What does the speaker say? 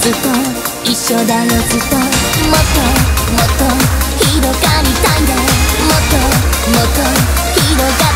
ずっと一緒だよずっと。もっともっと広がりたいんだもっともっと広がりたい